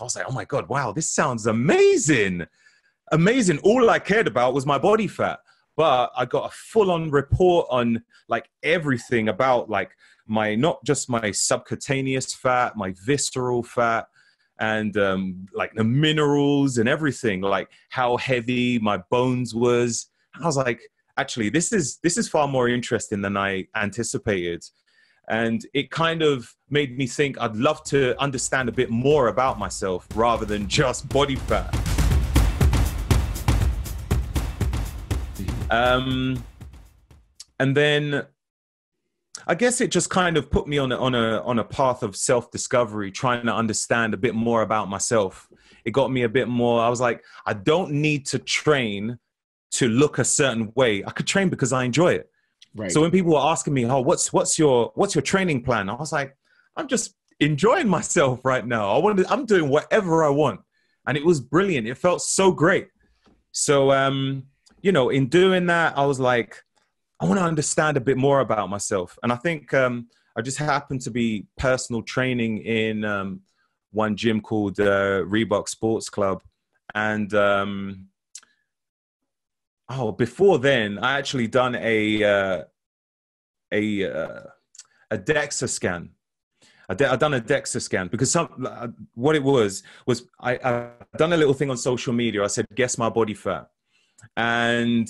I was like, oh my God, wow, this sounds amazing. Amazing. All I cared about was my body fat. But I got a full on report on like everything about like my, not just my subcutaneous fat, my visceral fat, and um, like the minerals and everything, like how heavy my bones was. I was like, actually, this is this is far more interesting than I anticipated and it kind of made me think I'd love to understand a bit more about myself rather than just body fat. Um, and then I guess it just kind of put me on a, on a on a path of self discovery, trying to understand a bit more about myself. It got me a bit more. I was like, I don't need to train to look a certain way. I could train because I enjoy it. Right. So when people were asking me, "Oh, what's what's your what's your training plan?" I was like, "I'm just enjoying myself right now. I wanted, I'm doing whatever I want," and it was brilliant. It felt so great. So, um, you know, in doing that, I was like, I want to understand a bit more about myself, and I think um, I just happened to be personal training in um, one gym called uh, Reebok Sports Club, and um, oh, before then, I actually done a uh, a uh, a DEXA scan. I de- I done a DEXA scan because some uh, what it was was I I done a little thing on social media. I said guess my body fat, and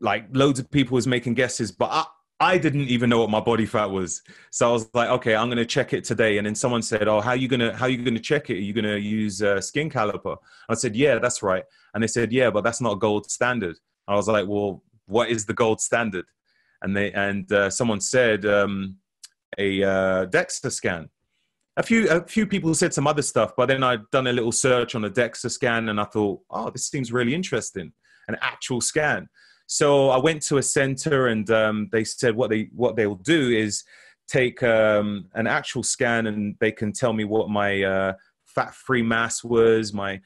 like loads of people was making guesses, but I, I didn't even know what my body fat was. So I was like, okay, I'm going to check it today. And then someone said, oh, how are you going to, how you going to check it? Are you going to use a skin caliper? I said, yeah, that's right. And they said, yeah, but that's not a gold standard. I was like, well, what is the gold standard? And they, and uh, someone said, um, a uh, DEXA scan. A few, a few people said some other stuff, but then I'd done a little search on a DEXA scan and I thought, oh, this seems really interesting. An actual scan. So I went to a center and um, they said what they what they'll do is take um, an actual scan and they can tell me what my uh, fat-free mass was, my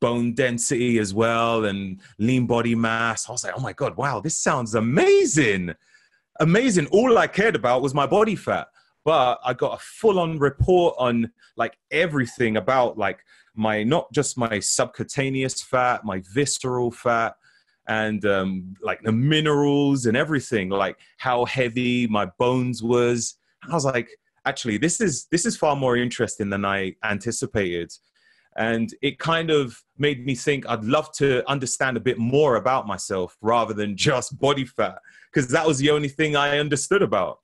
bone density as well, and lean body mass. I was like, oh my god, wow, this sounds amazing, amazing. All I cared about was my body fat, but I got a full-on report on like everything about like my not just my subcutaneous fat, my visceral fat and um, like the minerals and everything, like how heavy my bones was. I was like, actually, this is this is far more interesting than I anticipated, and it kind of made me think I'd love to understand a bit more about myself rather than just body fat, because that was the only thing I understood about.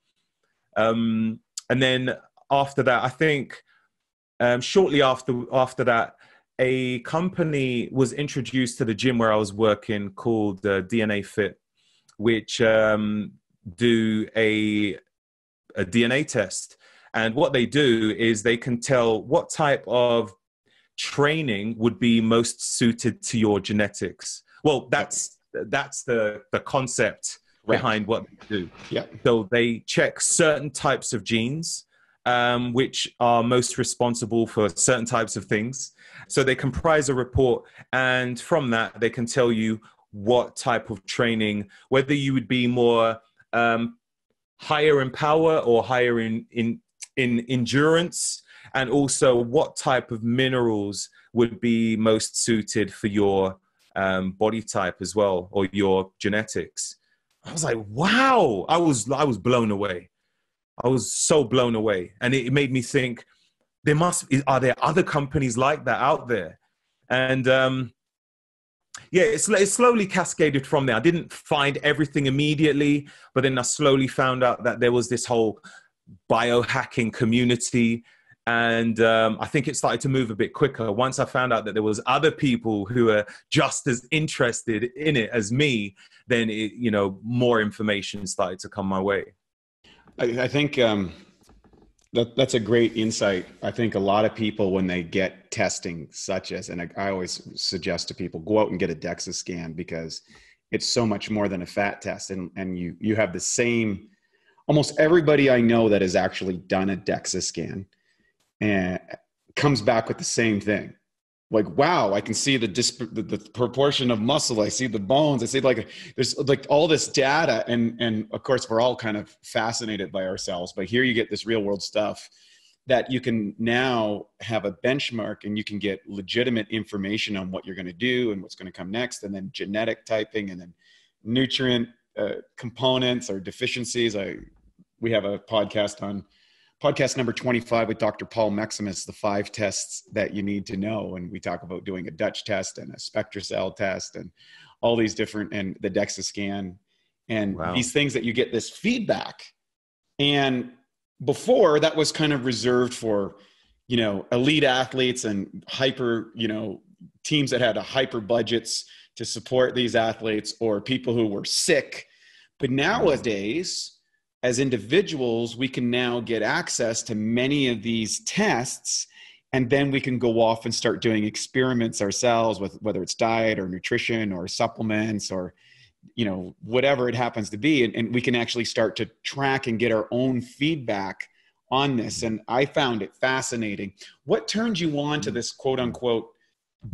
Um, and then after that, I think um, shortly after after that, a company was introduced to the gym where I was working called uh, DNA Fit, which um, do a, a DNA test. And what they do is they can tell what type of training would be most suited to your genetics. Well, that's that's the the concept behind what they do. Yeah. So they check certain types of genes, um, which are most responsible for certain types of things. So they comprise a report, and from that, they can tell you what type of training, whether you would be more um, higher in power or higher in, in, in endurance, and also what type of minerals would be most suited for your um, body type as well or your genetics. I was like, wow! I was I was blown away. I was so blown away, and it made me think there must are there other companies like that out there? And um, yeah it's, it's slowly cascaded from there. I didn't find everything immediately but then i slowly found out that there was this whole biohacking community. And um, i think it started to move a bit quicker once i found out that there was other people who are just as interested in it as me then it, you know more information started to come my way i, I think um that, that's a great insight. I think a lot of people, when they get testing, such as, and I, I, always suggest to people, go out and get a DEXA scan because it's so much more than a fat test. And, and you, you have the same, almost everybody I know that has actually done a DEXA scan and comes back with the same thing like wow i can see the, disp- the, the proportion of muscle. I see the bones. I see like there's like all this data. And and of course we're all kind of fascinated by ourselves. But here you get this real world stuff that you can now have a benchmark and you can get legitimate information on what you're going to do and what's going to come next. And then genetic typing and then nutrient uh, components or deficiencies. I we have a podcast on podcast number 25 with dr paul maximus the five tests that you need to know. And we talk about doing a dutch test and a spectracell test and all these different and the dexa scan and wow. these things that you get this feedback. And before that was kind of reserved for you know elite athletes and hyper you know teams that had a hyper budgets to support these athletes or people who were sick. But mm-hmm. nowadays as individuals we can now get access to many of these tests and then we can go off and start doing experiments ourselves with whether it's diet or nutrition or supplements or you know whatever it happens to be and, and we can actually start to track and get our own feedback on this. And i found it fascinating. What turned you on to hmm. this quote unquote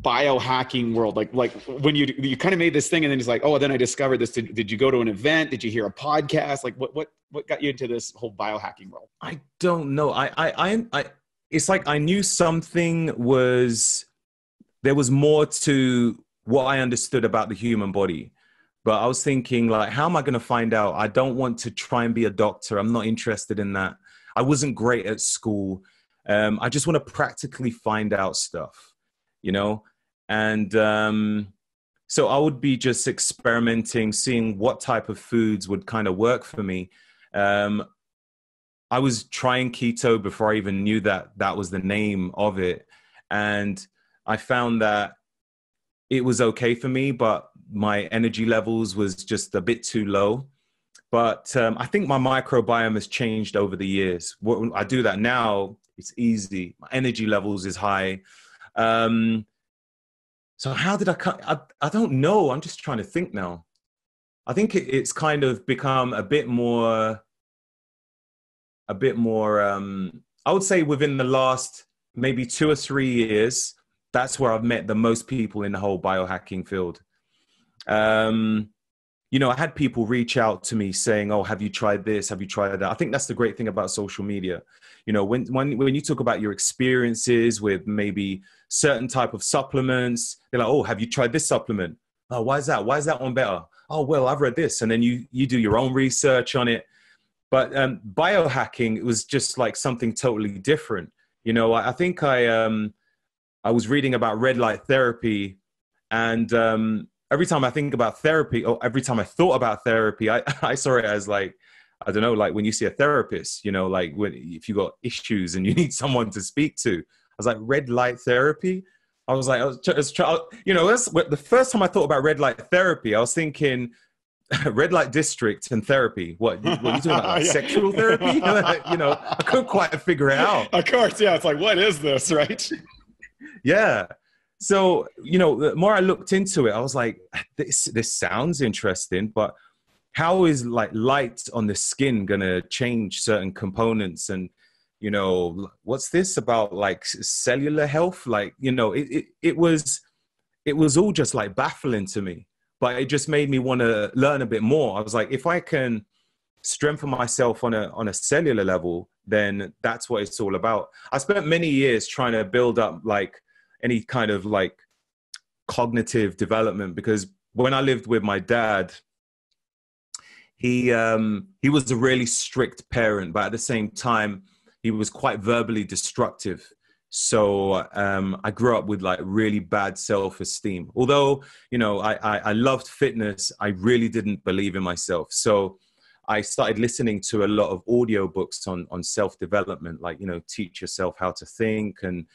biohacking world? Like like when you you kind of made this thing and then it's like oh then i discovered this. Did, did you go to an event? Did you hear a podcast? Like what what what got you into this whole biohacking world i don't know i i i, I it's like i knew something was there was more to what i understood about the human body but I was thinking, like, how am I going to find out? I don't want to try and be a doctor. I'm not interested in that. I wasn't great at school. Um, I just want to practically find out stuff, you know? And um, so I would be just experimenting, seeing what type of foods would kind of work for me. Um, I was trying keto before I even knew that that was the name of it. And I found that it was okay for me, but my energy levels was just a bit too low. But um, I think my microbiome has changed over the years. When I do that now, it's easy. My energy levels is high. Um, so how did I, I? I don't know. I'm just trying to think now. I think it, it's kind of become a bit more, a bit more. Um, I would say within the last maybe two or three years, that's where I've met the most people in the whole biohacking field. Um, you know, I had people reach out to me saying, "Oh, have you tried this? Have you tried that?" I think that's the great thing about social media. You know, when when when you talk about your experiences with maybe certain type of supplements, they're like, "Oh, have you tried this supplement? Oh, why is that? Why is that one better? Oh, well, I've read this," and then you you do your own research on it. But um, biohacking was just like something totally different. You know, I, I think I um, I was reading about red light therapy, and um, every time I think about therapy, or every time I thought about therapy, I, I saw it as like, I don't know, like when you see a therapist, you know, like when if you got issues and you need someone to speak to. I was like, red light therapy. I was like, I was, I was you know, that's the first time I thought about red light therapy. I was thinking, red light district and therapy. What? What are you talking about? Like yeah. Sexual therapy? you know, I couldn't quite figure it out. Of course, yeah. It's like, what is this, right? yeah so you know the more i looked into it i was like this this sounds interesting but how is like light on the skin gonna change certain components and you know what's this about like cellular health like you know it, it, it was it was all just like baffling to me but it just made me want to learn a bit more i was like if i can strengthen myself on a on a cellular level then that's what it's all about i spent many years trying to build up like any kind of like cognitive development because when I lived with my dad, he um, he was a really strict parent, but at the same time, he was quite verbally destructive. So um, I grew up with like really bad self esteem. Although you know I, I I loved fitness, I really didn't believe in myself. So I started listening to a lot of audio books on on self development, like you know teach yourself how to think and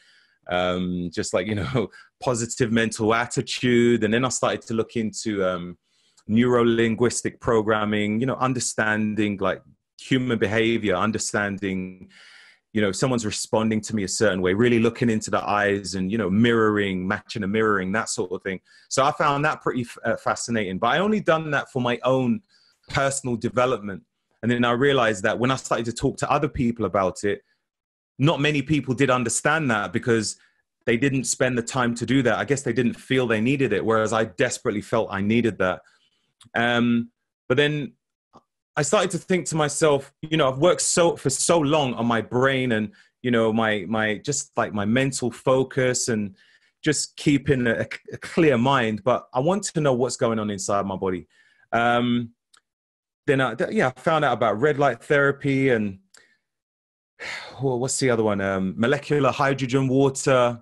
um, just like you know positive mental attitude and then i started to look into um, neuro linguistic programming you know understanding like human behavior understanding you know someone's responding to me a certain way really looking into the eyes and you know mirroring matching and mirroring that sort of thing so i found that pretty uh, fascinating but i only done that for my own personal development and then i realized that when i started to talk to other people about it not many people did understand that because they didn't spend the time to do that. I guess they didn't feel they needed it, whereas I desperately felt I needed that. Um, but then I started to think to myself, you know, I've worked so for so long on my brain and you know my my just like my mental focus and just keeping a, a clear mind. But i want to know what's going on inside my body. Um, then I, yeah i found out about red light therapy and well, what's the other one? Um, molecular hydrogen water.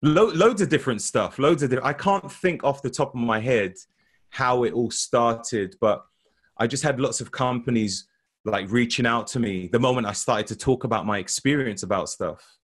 Lo- loads of different stuff loads of di- i can't think off the top of my head how it all started but i just had lots of companies like reaching out to me the moment I started to talk about my experience about stuff.